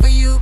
for you.